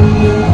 you.